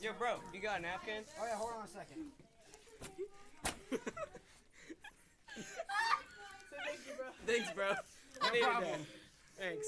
Yo, bro, you got a napkin? Oh yeah, hold on a second. Thanks, bro. No problem. Thanks.